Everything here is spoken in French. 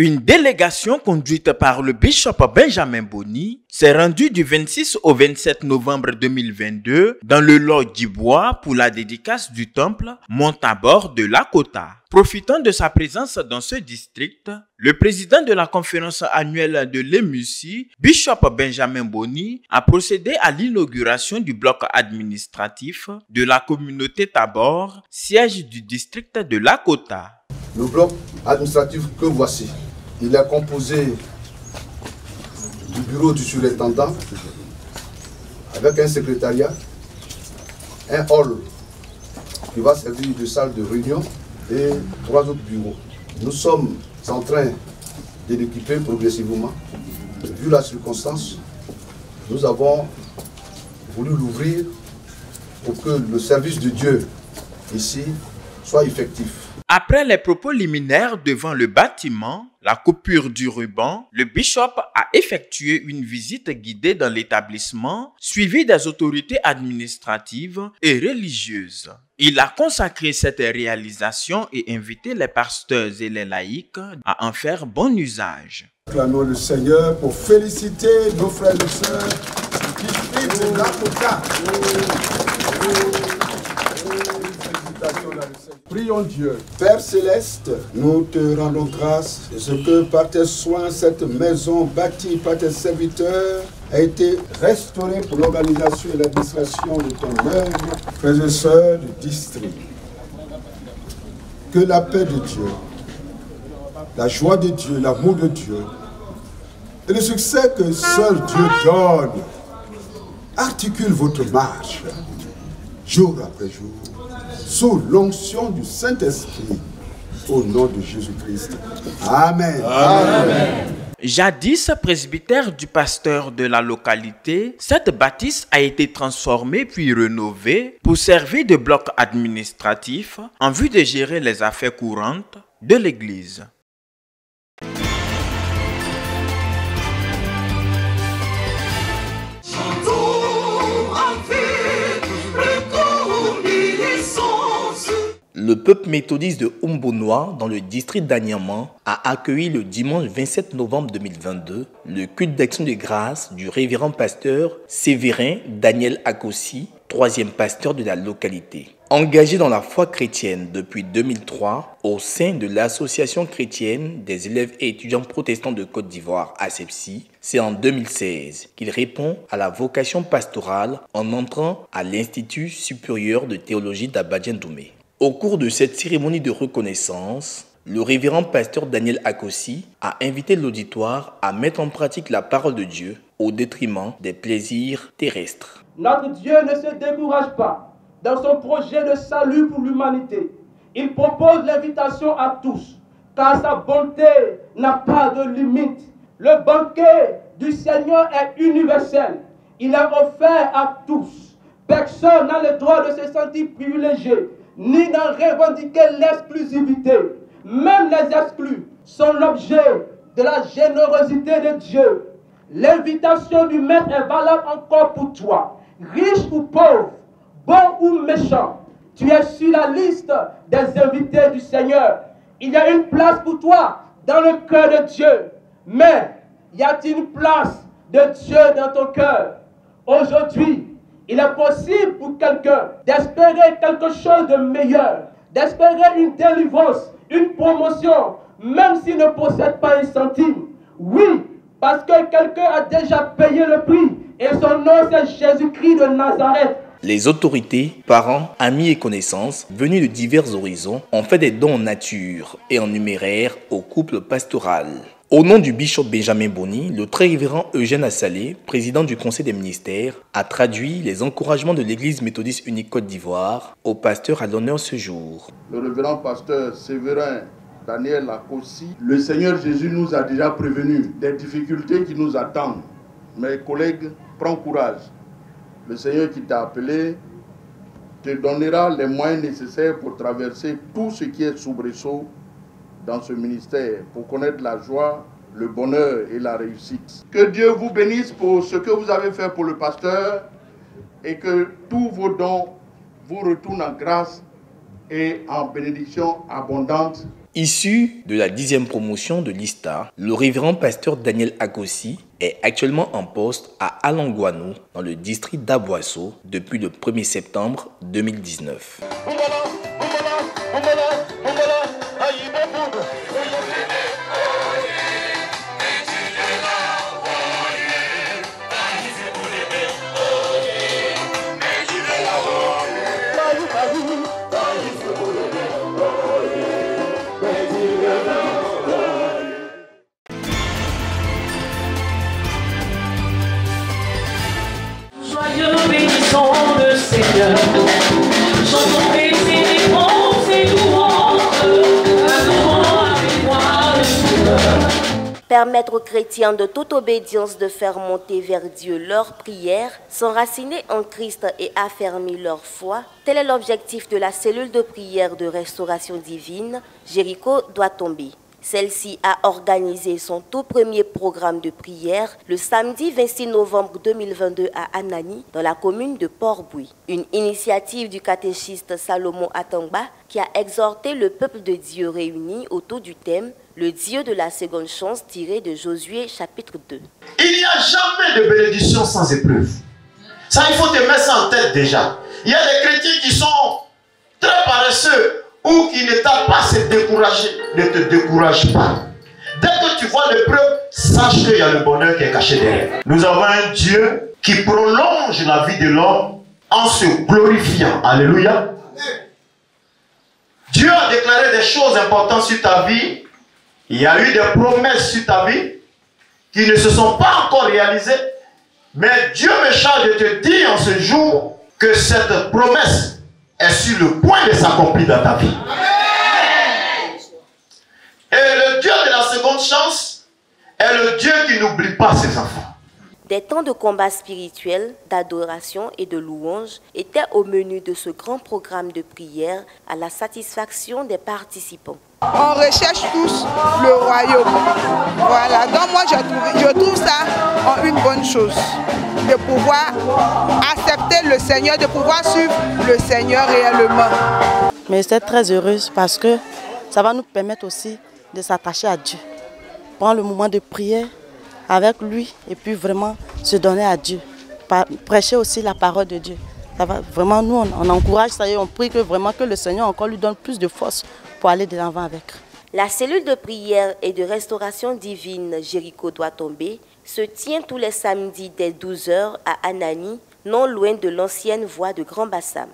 Une délégation conduite par le bishop Benjamin Boni s'est rendue du 26 au 27 novembre 2022 dans le log du bois pour la dédicace du temple Montabor de Lakota. Profitant de sa présence dans ce district, le président de la conférence annuelle de l'EMUSI, Bishop Benjamin Boni, a procédé à l'inauguration du bloc administratif de la communauté Tabor, siège du district de Lakota. Le bloc administratif que voici il est composé du bureau du surintendant avec un secrétariat, un hall qui va servir de salle de réunion et trois autres bureaux. Nous sommes en train de l'équiper progressivement. Vu la circonstance, nous avons voulu l'ouvrir pour que le service de Dieu ici soit effectif. Après les propos liminaires devant le bâtiment, la coupure du ruban, le bishop a effectué une visite guidée dans l'établissement, suivie des autorités administratives et religieuses. Il a consacré cette réalisation et invité les pasteurs et les laïcs à en faire bon usage. Clamons le Seigneur pour féliciter nos frères et sœurs qui l'avocat. Prions Dieu. Père céleste, nous te rendons grâce de ce que par tes soins, cette maison bâtie par tes serviteurs a été restaurée pour l'organisation et l'administration de ton œuvre, frères et sœurs du district. Que la paix de Dieu, la joie de Dieu, l'amour de Dieu et le succès que seul Dieu donne articule votre marche jour après jour sous l'onction du Saint-Esprit. Au nom de Jésus-Christ. Amen. Amen. Jadis presbytère du pasteur de la localité, cette bâtisse a été transformée puis rénovée pour servir de bloc administratif en vue de gérer les affaires courantes de l'église. Le peuple méthodiste de Umbonois, dans le district d'Agnaman, a accueilli le dimanche 27 novembre 2022 le culte d'action de grâce du révérend pasteur Sévérin Daniel Akossi, troisième pasteur de la localité. Engagé dans la foi chrétienne depuis 2003 au sein de l'Association chrétienne des élèves et étudiants protestants de Côte d'Ivoire, ASEPSI, c'est en 2016 qu'il répond à la vocation pastorale en entrant à l'Institut supérieur de théologie d'Abadjan Doumé. Au cours de cette cérémonie de reconnaissance, le révérend pasteur Daniel Akossi a invité l'auditoire à mettre en pratique la parole de Dieu au détriment des plaisirs terrestres. Notre Dieu ne se décourage pas dans son projet de salut pour l'humanité. Il propose l'invitation à tous, car sa bonté n'a pas de limite. Le banquet du Seigneur est universel. Il est offert à tous. Personne n'a le droit de se sentir privilégié ni d'en revendiquer l'exclusivité. Même les exclus sont l'objet de la générosité de Dieu. L'invitation du Maître est valable encore pour toi, riche ou pauvre, bon ou méchant. Tu es sur la liste des invités du Seigneur. Il y a une place pour toi dans le cœur de Dieu. Mais y a-t-il une place de Dieu dans ton cœur? Aujourd'hui, il est possible pour quelqu'un d'espérer quelque chose de meilleur, d'espérer une délivrance, une promotion, même s'il ne possède pas un centime. Oui, parce que quelqu'un a déjà payé le prix et son nom c'est Jésus-Christ de Nazareth. Les autorités, parents, amis et connaissances venus de divers horizons ont fait des dons en nature et en numéraire au couple pastoral. Au nom du bishop Benjamin Boni, le très révérend Eugène Assalé, président du Conseil des ministères, a traduit les encouragements de l'Église méthodiste unique Côte d'Ivoire au pasteur à l'honneur ce jour. Le révérend pasteur Séverin Daniel Akossi, le Seigneur Jésus nous a déjà prévenus des difficultés qui nous attendent. Mes collègues, prends courage. Le Seigneur qui t'a appelé te donnera les moyens nécessaires pour traverser tout ce qui est soubresaut dans ce ministère pour connaître la joie, le bonheur et la réussite. Que Dieu vous bénisse pour ce que vous avez fait pour le pasteur et que tous vos dons vous retournent en grâce et en bénédiction abondante Issu de la dixième promotion de l'ISTA, le révérend pasteur Daniel Agossi est actuellement en poste à Alanguano, dans le district d'Aboisseau, depuis le 1er septembre 2019. Permettre aux chrétiens de toute obédience de faire monter vers Dieu leurs prières, s'enraciner en Christ et affermir leur foi, tel est l'objectif de la cellule de prière de restauration divine. Jéricho doit tomber. Celle-ci a organisé son tout premier programme de prière le samedi 26 novembre 2022 à Anani, dans la commune de Port-Bouy. Une initiative du catéchiste Salomon Atangba qui a exhorté le peuple de Dieu réuni autour du thème le Dieu de la seconde chance tiré de Josué chapitre 2. Il n'y a jamais de bénédiction sans épreuve. Ça, il faut te mettre ça en tête déjà. Il y a des chrétiens qui sont très paresseux ou qui ne tardent pas se décourager. Ne te décourage pas. Dès que tu vois l'épreuve, sache qu'il y a le bonheur qui est caché derrière. Nous avons un Dieu qui prolonge la vie de l'homme en se glorifiant. Alléluia. Dieu a déclaré des choses importantes sur ta vie. Il y a eu des promesses sur ta vie qui ne se sont pas encore réalisées. Mais Dieu me charge de te dire en ce jour que cette promesse est sur le point de s'accomplir dans ta vie. Et le Dieu de la seconde chance est le Dieu qui n'oublie pas ses enfants. Des temps de combat spirituel, d'adoration et de louange étaient au menu de ce grand programme de prière à la satisfaction des participants. On recherche tous le royaume. Voilà, donc moi je trouve, ça une bonne chose de pouvoir accepter le Seigneur, de pouvoir suivre le Seigneur réellement. Mais c'est très heureuse parce que ça va nous permettre aussi de s'attacher à Dieu. Prendre le moment de prière avec lui et puis vraiment se donner à Dieu. Prêcher aussi la parole de Dieu. Ça va, vraiment, nous, on, encourage ça et on prie que vraiment que le Seigneur encore lui donne plus de force La cellule de prière et de restauration divine Jéricho doit tomber se tient tous les samedis dès 12h à Anani, non loin de l'ancienne voie de Grand Bassam.